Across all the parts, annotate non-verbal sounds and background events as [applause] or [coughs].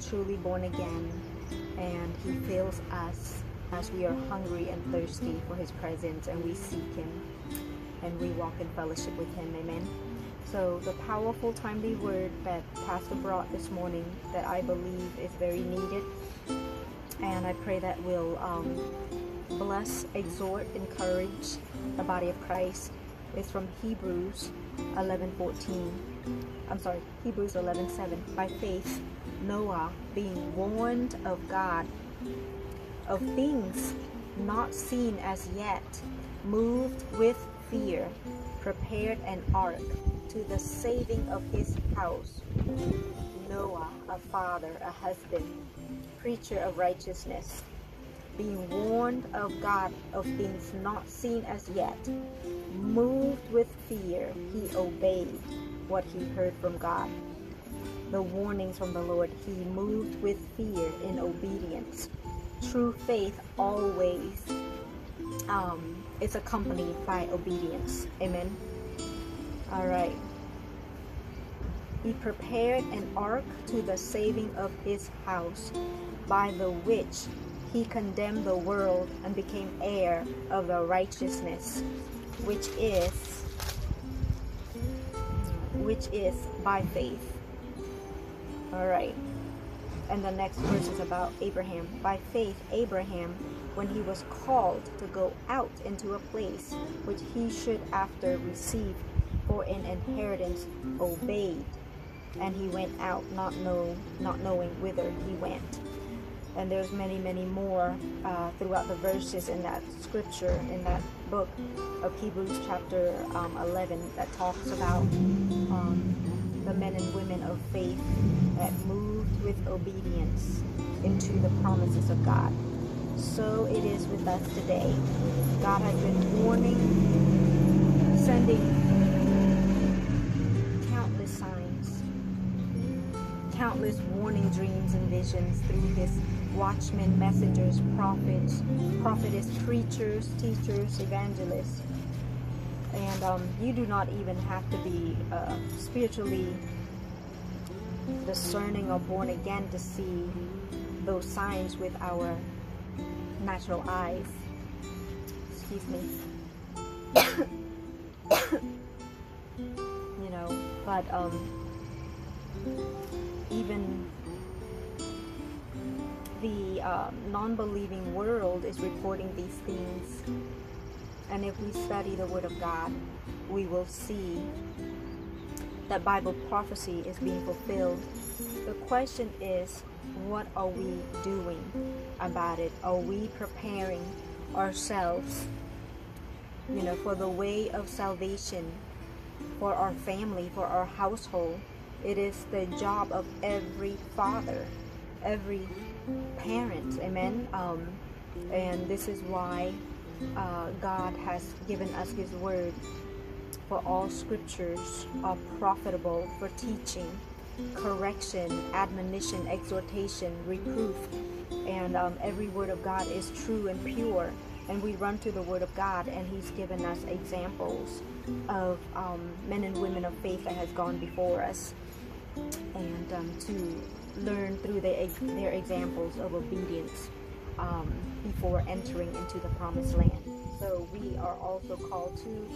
truly born again, and He fills us as we are hungry and thirsty for His presence, and we seek Him, and we walk in fellowship with Him. Amen. So, the powerful, timely word that Pastor brought this morning that I believe is very needed, and I pray that will um, bless, exhort, encourage the body of Christ, is from Hebrews 11:14. I'm sorry, Hebrews 11:7. By faith, Noah, being warned of God of things not seen as yet, moved with fear, prepared an ark to the saving of his house. Noah, a father, a husband, preacher of righteousness, being warned of God of things not seen as yet, moved with fear, he obeyed what he heard from God. The warnings from the Lord, he moved with fear in obedience. True faith always um, is accompanied by obedience. Amen. All right. He prepared an ark to the saving of his house, by the which he condemned the world and became heir of the righteousness, which is which is by faith. All right. And the next verse is about Abraham. By faith, Abraham, when he was called to go out into a place which he should after receive for an inheritance, obeyed, and he went out, not know, not knowing whither he went. And there's many, many more uh, throughout the verses in that scripture, in that book of Hebrews, chapter um, 11, that talks about um, the men and women of faith that moved with obedience into the promises of God. So it is with us today. God has been warning, sending countless signs, countless warning dreams and visions through his watchmen, messengers, prophets, prophetess, preachers, teachers, evangelists. And um, you do not even have to be uh, spiritually discerning or born again to see those signs with our natural eyes. Excuse me. [coughs] you know, but um, even the um, non-believing world is reporting these things and if we study the Word of God, we will see that Bible prophecy is being fulfilled. The question is, what are we doing about it? Are we preparing ourselves, you know, for the way of salvation, for our family, for our household? It is the job of every father, every parent, amen. Um, and this is why uh, God has given us His word. For all scriptures are profitable for teaching, correction, admonition, exhortation, reproof, and um, every word of God is true and pure. And we run to the Word of God, and He's given us examples of um, men and women of faith that has gone before us, and um, to learn through their, their examples of obedience before entering into the promised land. So we are also called to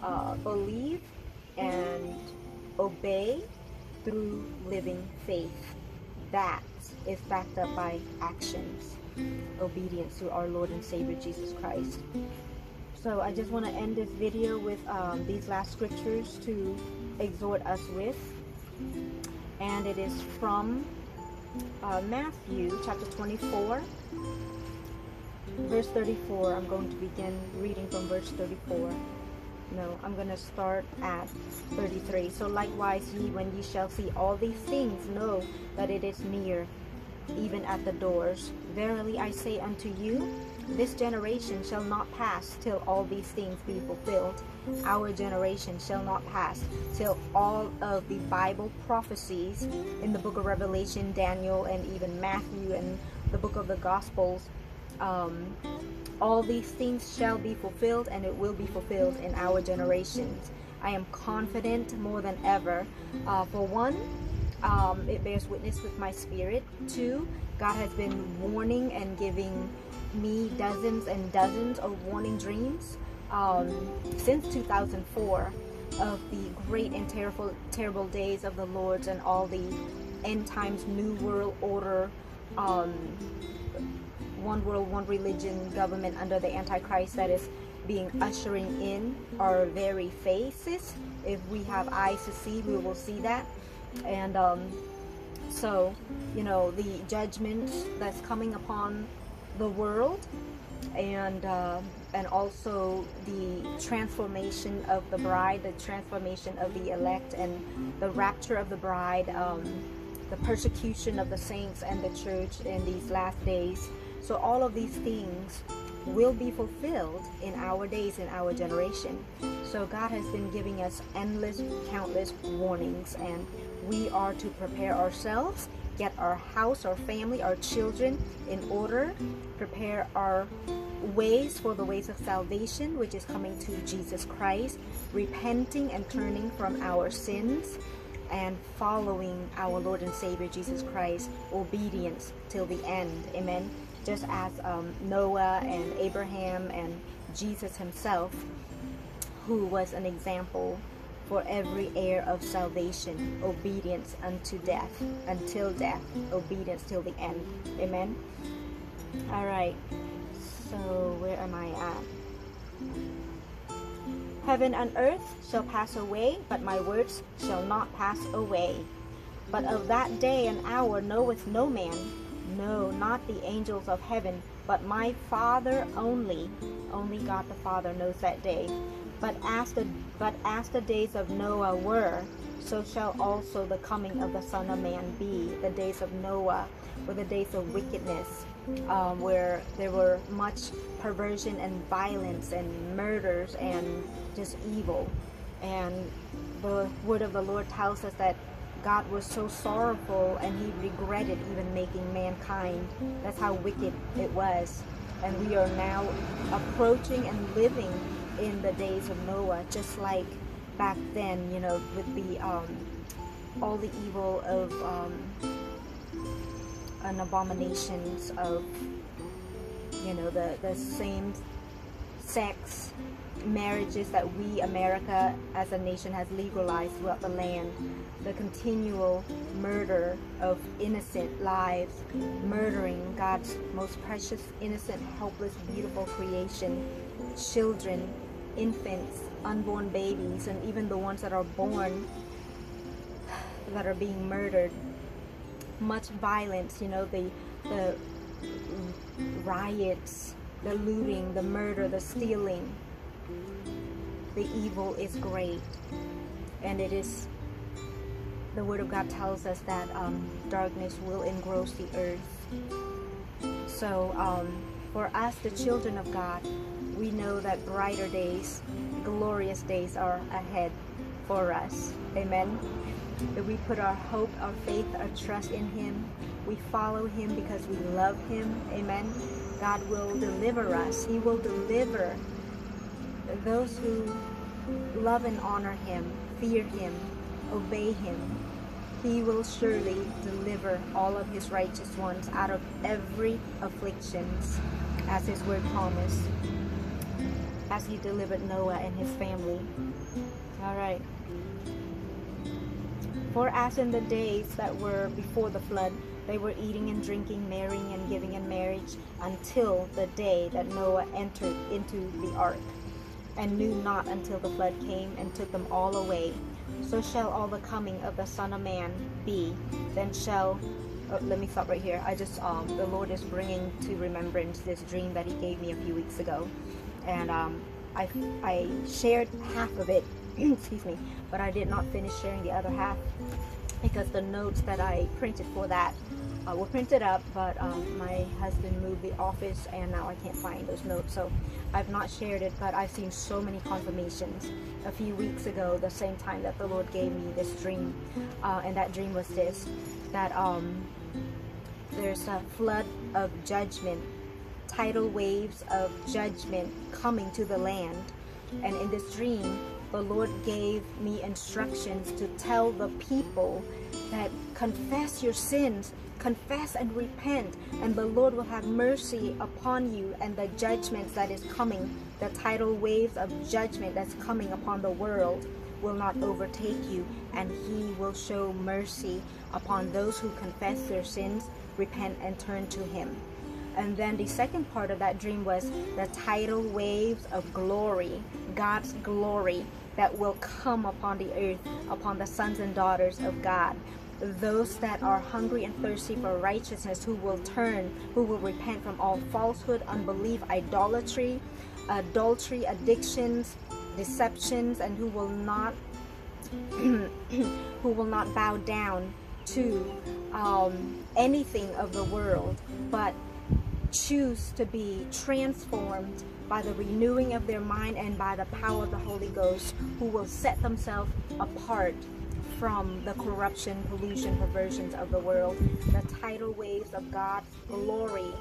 uh, believe and obey through living faith. That is backed up by actions, obedience to our Lord and Savior Jesus Christ. So I just want to end this video with um, these last scriptures to exhort us with. And it is from uh, Matthew chapter 24, verse 34. I'm going to begin reading from verse 34. No, I'm going to start at 33. So likewise, ye, when ye shall see all these things, know that it is near, even at the doors. Verily I say unto you, this generation shall not pass till all these things be fulfilled. Our generation shall not pass till all of the Bible prophecies in the book of Revelation, Daniel, and even Matthew and the book of the Gospels um, all these things shall be fulfilled and it will be fulfilled in our generations. I am confident more than ever. Uh, for one, Um, it bears witness with my spirit. Two, God has been warning and giving me dozens and dozens of warning dreams um, since 2004 of the great and terrible, terrible days of the Lord's and all the end times, new world order, um, one world, one religion government under the Antichrist that is being ushering in our very faces. If we have eyes to see, we will see that. And um, so, you know, the judgment that's coming upon the world and uh, and also the transformation of the bride, the transformation of the elect, and the rapture of the bride, um, the persecution of the saints and the church in these last days. So all of these things will be fulfilled in our days, in our generation. So God has been giving us endless, countless warnings, and we are to prepare ourselves, get our house, our family, our children in order, prepare our ways for the ways of salvation, which is coming to Jesus Christ, repenting and turning from our sins, and following our Lord and Savior Jesus Christ, obedience till the end. Amen. Just as um, Noah and Abraham and Jesus himself, who was an example for every heir of salvation, obedience unto death, until death, obedience till the end. Amen. All right. So, where am I at? Heaven and earth shall pass away, but my words shall not pass away. But of that day and hour knoweth no man, no, not the angels of heaven, but my Father only. Only God the Father knows that day. But as the but as the days of Noah were, so shall also the coming of the Son of Man be. The days of Noah were the days of wickedness, um, where there were much perversion and violence and murders and just evil. And the word of the Lord tells us that God was so sorrowful and he regretted even making mankind. That's how wicked it was. And we are now approaching and living in the days of Noah, just like back then, you know, with the um, all the evil of um, abominations of you know the the same sex marriages that we America as a nation has legalized throughout the land the continual murder of innocent lives murdering God's most precious innocent helpless beautiful creation children infants unborn babies and even the ones that are born that are being murdered much violence, you know, the the riots, the looting, the murder, the stealing. The evil is great, and it is. The Word of God tells us that um, darkness will engross the earth. So, um, for us, the children of God, we know that brighter days, glorious days are ahead for us. Amen that we put our hope, our faith, our trust in Him. We follow Him because we love Him. Amen. God will deliver us. He will deliver those who love and honor Him, fear Him, obey Him. He will surely deliver all of His righteous ones out of every afflictions, as His word promised, as He delivered Noah and his family. All right. For as in the days that were before the flood, they were eating and drinking, marrying and giving in marriage, until the day that Noah entered into the ark, and knew not until the flood came and took them all away. So shall all the coming of the Son of Man be. Then shall oh, let me stop right here. I just um, the Lord is bringing to remembrance this dream that He gave me a few weeks ago, and um, I I shared half of it [clears throat] excuse me, but I did not finish sharing the other half because the notes that I printed for that uh, were printed up, but um, my husband moved the office and now I can't find those notes. So I've not shared it, but I've seen so many confirmations. A few weeks ago, the same time that the Lord gave me this dream, uh, and that dream was this that um, there's a flood of judgment, tidal waves of judgment coming to the land. And in this dream, the Lord gave me instructions to tell the people that confess your sins, confess and repent, and the Lord will have mercy upon you and the judgments that is coming, the tidal waves of judgment that's coming upon the world will not overtake you, and He will show mercy upon those who confess their sins, repent, and turn to Him. And then the second part of that dream was the tidal waves of glory, God's glory that will come upon the earth, upon the sons and daughters of God. Those that are hungry and thirsty for righteousness, who will turn, who will repent from all falsehood, unbelief, idolatry, adultery, addictions, deceptions, and who will not [clears throat] who will not bow down to um, anything of the world, but choose to be transformed by the renewing of their mind and by the power of the Holy Ghost, who will set themselves apart from the corruption, pollution, perversions of the world. The tidal waves of God's glory